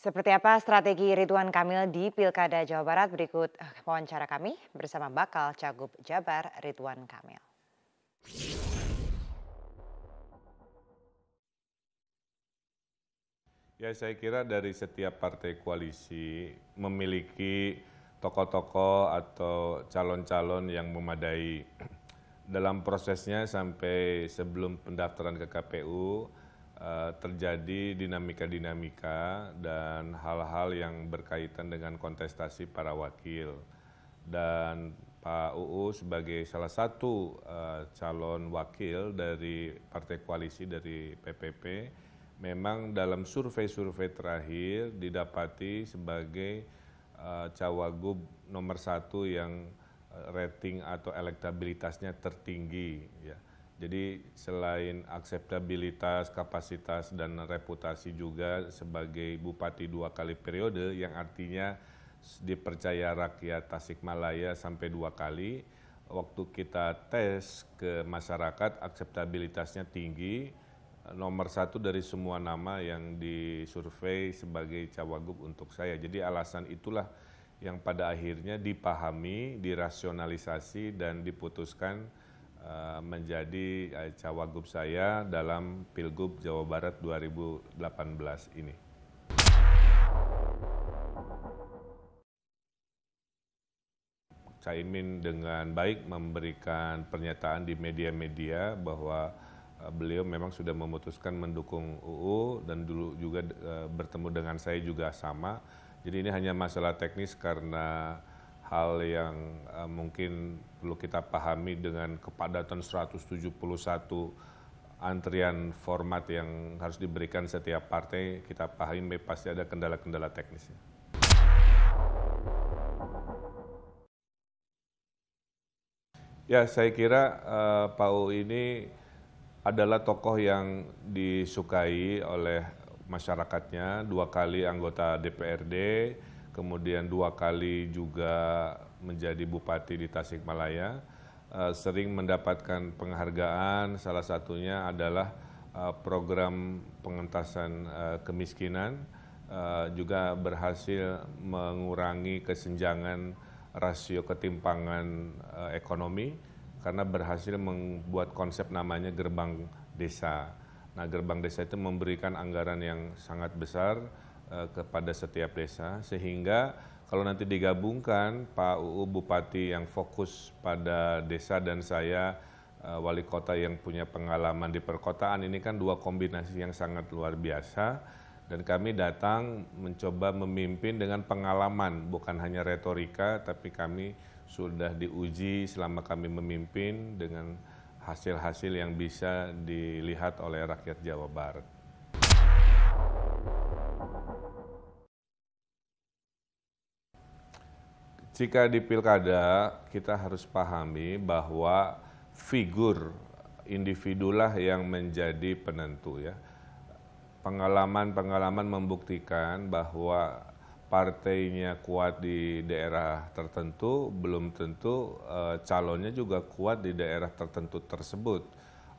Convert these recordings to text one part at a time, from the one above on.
Seperti apa strategi Ridwan Kamil di Pilkada Jawa Barat? Berikut eh, wawancara kami bersama bakal Cagup Jabar Ridwan Kamil. Ya saya kira dari setiap partai koalisi memiliki tokoh-tokoh atau calon-calon yang memadai dalam prosesnya sampai sebelum pendaftaran ke KPU terjadi dinamika-dinamika dan hal-hal yang berkaitan dengan kontestasi para wakil dan Pak UU sebagai salah satu uh, calon wakil dari partai koalisi dari PPP memang dalam survei-survei terakhir didapati sebagai uh, cawagup nomor satu yang rating atau elektabilitasnya tertinggi ya. Jadi selain akseptabilitas, kapasitas dan reputasi juga sebagai bupati dua kali periode yang artinya dipercaya rakyat Tasikmalaya sampai dua kali. Waktu kita tes ke masyarakat, akseptabilitasnya tinggi, nomor satu dari semua nama yang disurvei sebagai cawagup untuk saya. Jadi alasan itulah yang pada akhirnya dipahami, dirasionalisasi, dan diputuskan menjadi uh, cawagup saya dalam Pilgub Jawa Barat 2018 ini. Caimin dengan baik memberikan pernyataan di media-media bahwa uh, beliau memang sudah memutuskan mendukung UU dan dulu juga bertemu dengan saya juga sama. Jadi ini hanya masalah teknis karena hal yang uh, mungkin perlu kita pahami dengan kepadatan 171 antrian format yang harus diberikan setiap partai, kita pahami pasti ada kendala-kendala teknisnya. Ya, saya kira uh, Pak U ini adalah tokoh yang disukai oleh masyarakatnya, dua kali anggota DPRD, kemudian dua kali juga menjadi bupati di Tasikmalaya, uh, sering mendapatkan penghargaan, salah satunya adalah uh, program pengentasan uh, kemiskinan, juga berhasil mengurangi kesenjangan rasio ketimpangan ekonomi karena berhasil membuat konsep namanya gerbang desa. Nah, gerbang desa itu memberikan anggaran yang sangat besar kepada setiap desa sehingga kalau nanti digabungkan Pak UU Bupati yang fokus pada desa dan saya uh, wali kota yang punya pengalaman di perkotaan ini kan dua kombinasi yang sangat luar biasa dan kami datang mencoba memimpin dengan pengalaman, bukan hanya retorika, tapi kami sudah diuji selama kami memimpin dengan hasil-hasil yang bisa dilihat oleh rakyat Jawa Barat. Jika di pilkada, kita harus pahami bahwa figur individulah yang menjadi penentu ya pengalaman-pengalaman membuktikan bahwa partainya kuat di daerah tertentu, belum tentu uh, calonnya juga kuat di daerah tertentu tersebut.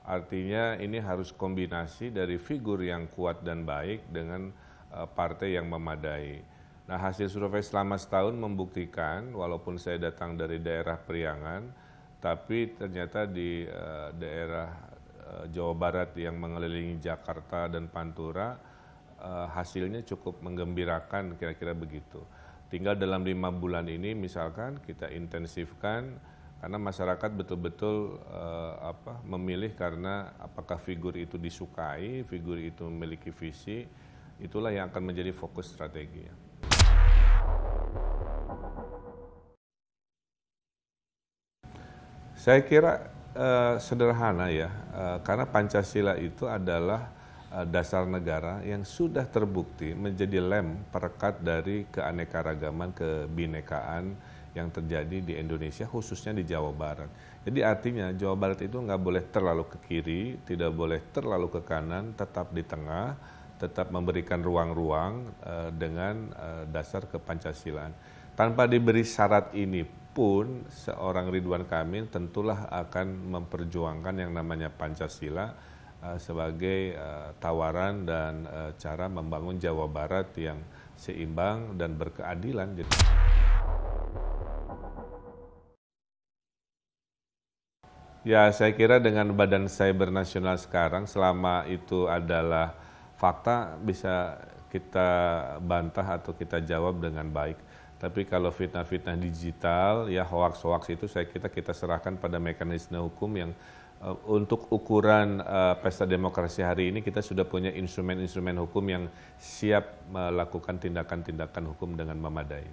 Artinya ini harus kombinasi dari figur yang kuat dan baik dengan uh, partai yang memadai. Nah hasil survei selama setahun membuktikan, walaupun saya datang dari daerah Priangan, tapi ternyata di uh, daerah Eh, Jawa Barat yang mengelilingi Jakarta dan Pantura uh, hasilnya cukup menggembirakan kira-kira begitu. Tinggal dalam lima bulan ini misalkan kita intensifkan karena masyarakat betul-betul uh, memilih karena apakah figur itu disukai, figur itu memiliki visi, itulah yang akan menjadi fokus strategi. Saya kira uh, sederhana ya, uh, karena Pancasila itu adalah uh, dasar negara yang sudah terbukti menjadi lem perekat dari keanekaragaman, kebinekaan yang terjadi di Indonesia, khususnya di Jawa Barat. Jadi artinya Jawa Barat itu nggak boleh terlalu ke kiri, tidak boleh terlalu ke kanan, tetap di tengah, tetap memberikan ruang-ruang uh, dengan uh, dasar kepancasilaan. Tanpa diberi syarat ini pun seorang Ridwan Kamil tentulah akan memperjuangkan yang namanya Pancasila uh, sebagai uh, tawaran dan uh, cara membangun Jawa Barat yang seimbang dan berkeadilan. Ya, saya kira dengan Badan Cyber Nasional sekarang, selama itu adalah fakta, bisa kita bantah atau kita jawab dengan baik. Tapi kalau fitnah-fitnah digital, ya hoax-hoax itu saya kita kita serahkan pada mekanisme hukum yang uh, untuk ukuran uh, pesta demokrasi hari ini kita sudah punya instrumen-instrumen hukum yang siap melakukan tindakan-tindakan hukum dengan memadai.